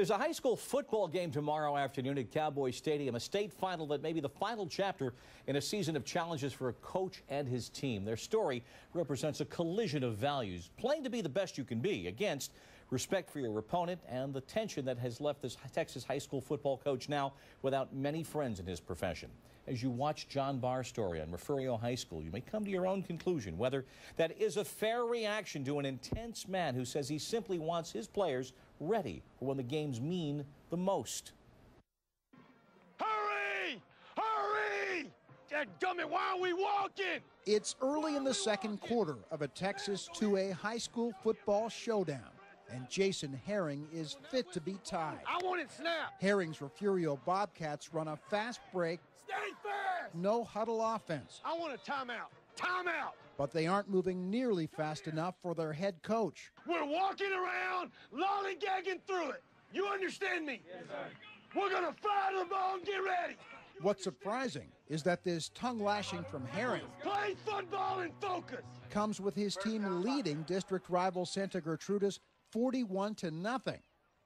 There's a high school football game tomorrow afternoon at Cowboy Stadium, a state final that may be the final chapter in a season of challenges for a coach and his team. Their story represents a collision of values, playing to be the best you can be against respect for your opponent and the tension that has left this Texas high school football coach now without many friends in his profession. As you watch John Barr's story on Refugio High School, you may come to your own conclusion whether that is a fair reaction to an intense man who says he simply wants his players ready for when the games mean the most. Hurry! Hurry! Dadgummit, why are we walking? It's early in the second quarter of a Texas 2A high school football showdown and Jason Herring is fit to be tied. I want it snapped. Herring's Refugio Bobcats run a fast break, stay fast, no huddle offense. I want a timeout. Timeout. But they aren't moving nearly fast enough for their head coach. We're walking around, lollygagging through it. You understand me? Yes, sir. We're gonna fire the ball and get ready. What's surprising is that this tongue lashing from Herring play football and focus comes with his team leading district rival Santa Gertrudis 41 to nothing.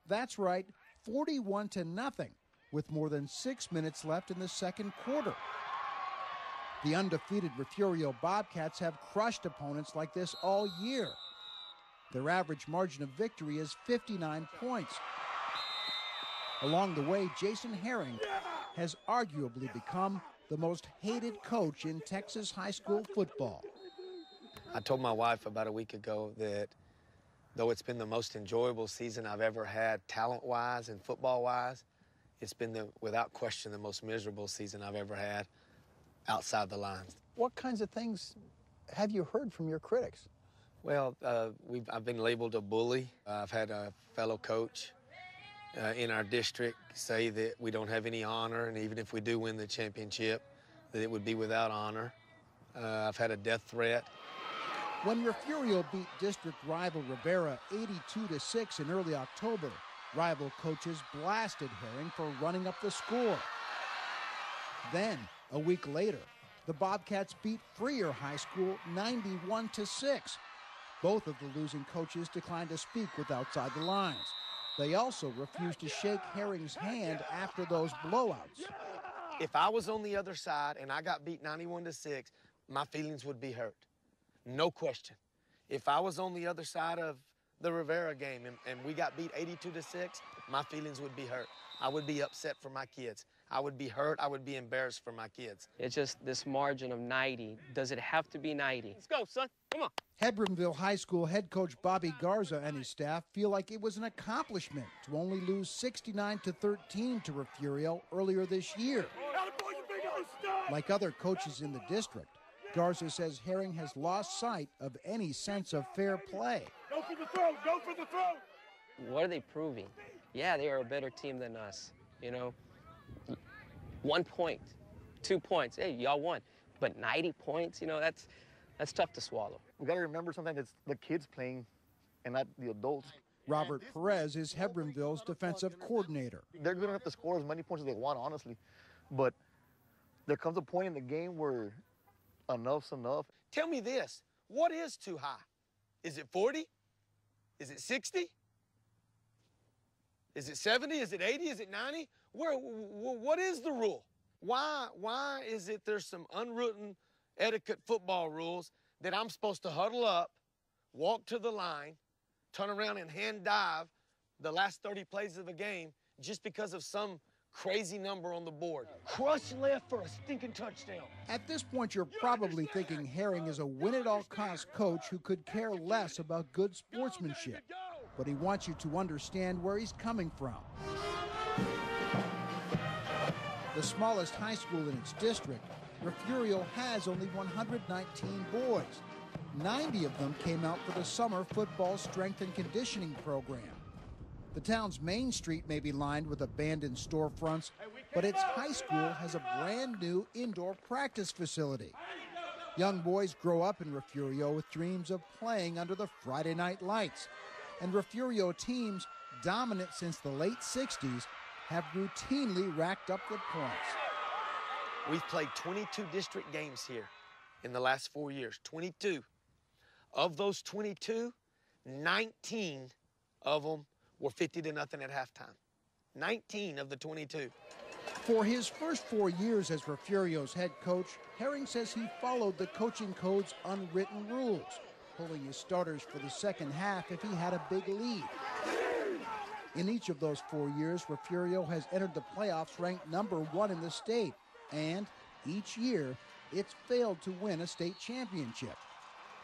That's right, 41 to nothing, with more than six minutes left in the second quarter. The undefeated Refugio Bobcats have crushed opponents like this all year. Their average margin of victory is 59 points. Along the way, Jason Herring has arguably become the most hated coach in Texas high school football. I told my wife about a week ago that Though it's been the most enjoyable season I've ever had, talent wise and football wise, it's been the, without question the most miserable season I've ever had outside the lines. What kinds of things have you heard from your critics? Well, uh, I've been labeled a bully. I've had a fellow coach uh, in our district say that we don't have any honor, and even if we do win the championship, that it would be without honor. Uh, I've had a death threat. When Refugio beat district rival Riviera 82 to 6 in early October, rival coaches blasted Herring for running up the score. Then, a week later, the Bobcats beat Freer High School 91 to 6. Both of the losing coaches declined to speak with outside the lines. They also refused to shake Herring's hand after those blowouts. If I was on the other side and I got beat 91 to 6, my feelings would be hurt. No question. If I was on the other side of the Riviera game and, and we got beat 82 to 6, my feelings would be hurt. I would be upset for my kids. I would be hurt. I would be embarrassed for my kids. It's just this margin of 90. Does it have to be 90? Let's go, son. Come on. Hebbronville High School head coach Bobby Garza and his staff feel like it was an accomplishment to only lose 69 to 13 to Refugio earlier this year. Like other coaches in the district, Garza says Herring has lost sight of any sense of fair play. Go for the throat! Go for the throat! What are they proving? Yeah, they are a better team than us. You know, one point, two points. Hey, y'all won. But 90 points, you know, that's that's tough to swallow. We got to remember sometimes it's the kids playing and not the adults. Robert Perez is Hebbronville's defensive coordinator. They're going to have to score as many points as they want, honestly. But there comes a point in the game where enough's enough. Tell me this, what is too high? Is it 40? Is it 60? Is it 70? Is it 80? Is it 90? Where, what is the rule? Why, why is it there's some unwritten etiquette football rules that I'm supposed to huddle up, walk to the line, turn around and hand dive the last 30 plays of a game just because of some Crazy number on the board. Crush left for a stinking touchdown. At this point, you're probably thinking Herring is a win at all cost coach who could care less about good sportsmanship. But he wants you to understand where he's coming from. The smallest high school in its district, Refugio has only 119 boys. 90 of them came out for the summer football strength and conditioning program. The town's main street may be lined with abandoned storefronts, but its high school has a brand new indoor practice facility. Young boys grow up in Refugio with dreams of playing under the Friday night lights. And Refugio teams, dominant since the late 60s, have routinely racked up the points. We've played 22 district games here in the last four years. 22. Of those 22, 19 of them were 50 to nothing at halftime. 19 of the 22. For his first four years as Refugio's head coach, Herring says he followed the coaching code's unwritten rules, pulling his starters for the second half if he had a big lead. In each of those four years, Refugio has entered the playoffs ranked number one in the state, and each year, it's failed to win a state championship.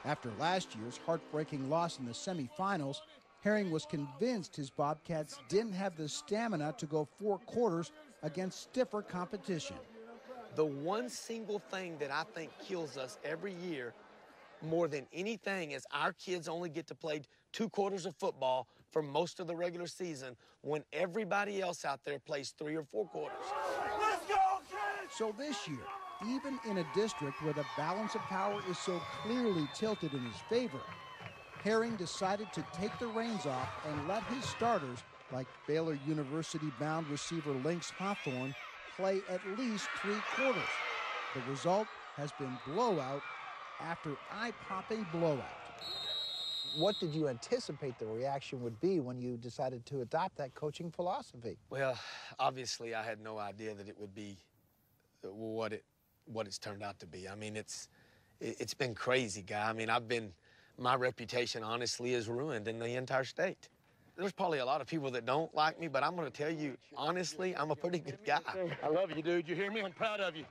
After last year's heartbreaking loss in the semifinals, Herring was convinced his Bobcats didn't have the stamina to go four quarters against stiffer competition. The one single thing that I think kills us every year more than anything is our kids only get to play two quarters of football for most of the regular season when everybody else out there plays three or four quarters. Let's go, kids! So this year, even in a district where the balance of power is so clearly tilted in his favor, Herring decided to take the reins off and let his starters, like Baylor University bound receiver Lynx Hawthorne, play at least three quarters. The result has been blowout after eye popping blowout. What did you anticipate the reaction would be when you decided to adopt that coaching philosophy? Well, obviously, I had no idea that it would be what it what it's turned out to be. I mean, it's it's been crazy, guy. I mean, I've been my reputation honestly is ruined in the entire state. There's probably a lot of people that don't like me, but I'm going to tell you honestly, I'm a pretty good guy. I love you, dude. You hear me? I'm proud of you.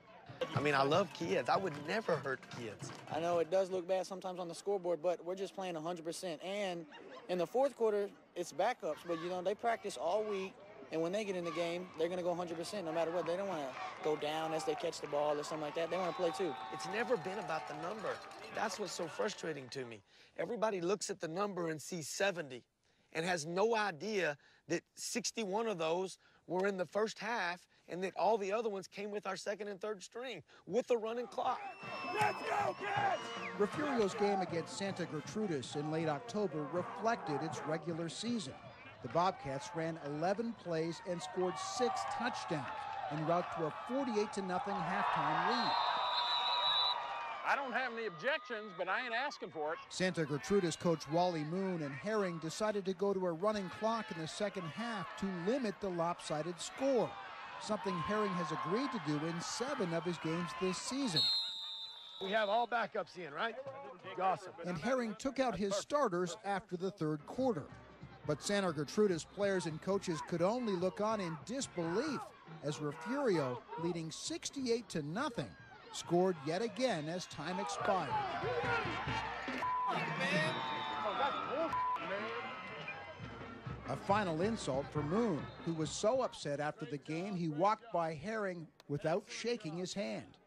I mean, I love kids. I would never hurt kids. I know it does look bad sometimes on the scoreboard, but we're just playing 100%. And in the fourth quarter, it's backups, but you know, they practice all week. And when they get in the game, they're going to go 100% no matter what. They don't want to go down as they catch the ball or something like that. They want to play too. It's never been about the number. That's what's so frustrating to me. Everybody looks at the number and sees 70 and has no idea that 61 of those were in the first half and that all the other ones came with our second and third string with the running clock. Let's go, kids! Refugio's game against Santa Gertrudis in late October reflected its regular season. The Bobcats ran 11 plays and scored six touchdowns en route to a 48 0 halftime lead. I don't have any objections, but I ain't asking for it. Santa Gertrudis coach Wally Moon and Herring decided to go to a running clock in the second half to limit the lopsided score, something Herring has agreed to do in seven of his games this season. We have all backups in, right? Gossip. And Herring took out his starters after the third quarter. But Santa Gertrudis players and coaches could only look on in disbelief as Refugio, leading 68 to nothing, scored yet again as time expired. A final insult for Moon, who was so upset after the game he walked by Herring without shaking his hand.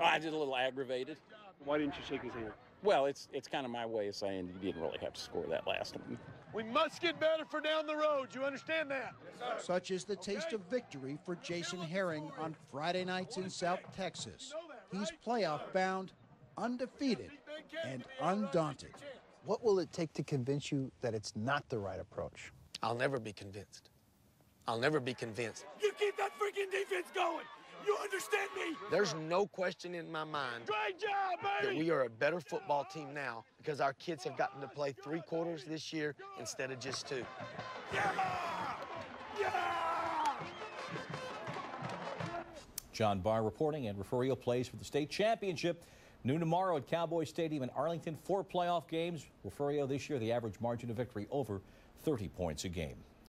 Oh, I just a little aggravated. Why didn't you shake his hand? Well, it's it's kind of my way of saying you didn't really have to score that last one. We must get better for down the road. You understand that? Such is the taste of victory for Jason Herring on Friday nights in South Texas. He's playoff bound, undefeated, and undaunted. What will it take to convince you that it's not the right approach? I'll never be convinced. I'll never be convinced. You keep that freaking defense going. You understand me? There's no question in my mind Great job, that we are a better football team now because our kids have gotten to play three quarters this year instead of just two. Yeah! Yeah! John Barr reporting, and Refugio plays for the state championship. Noon tomorrow at Cowboy Stadium in Arlington. Four playoff games. Refugio this year, the average margin of victory over 30 points a game.